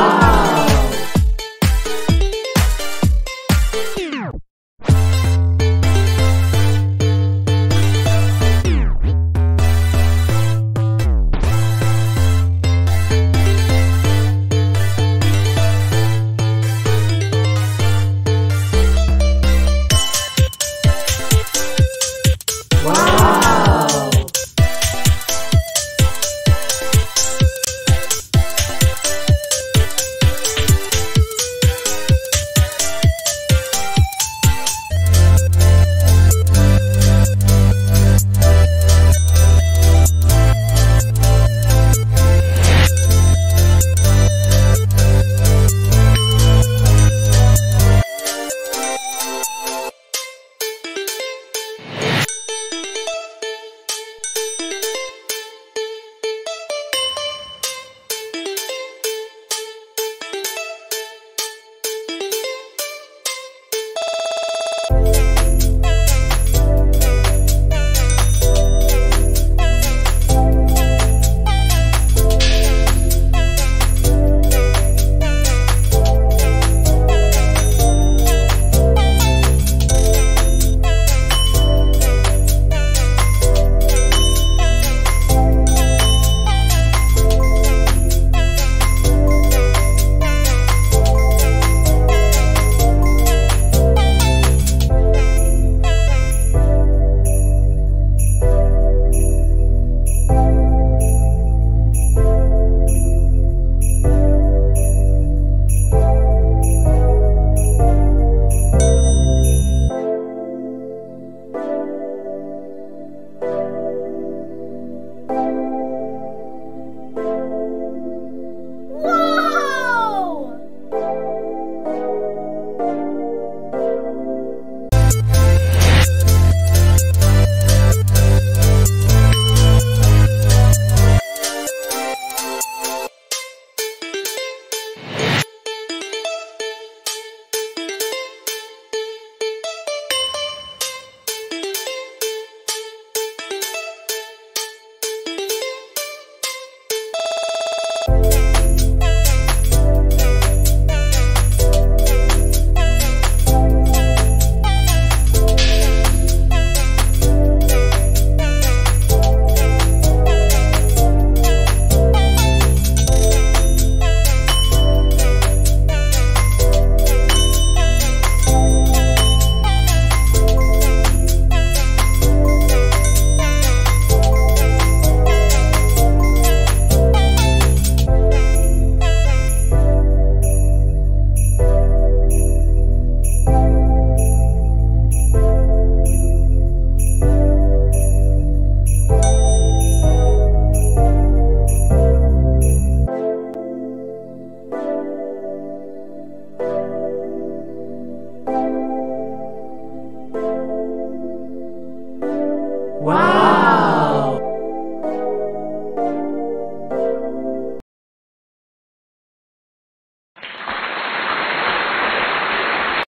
Bye.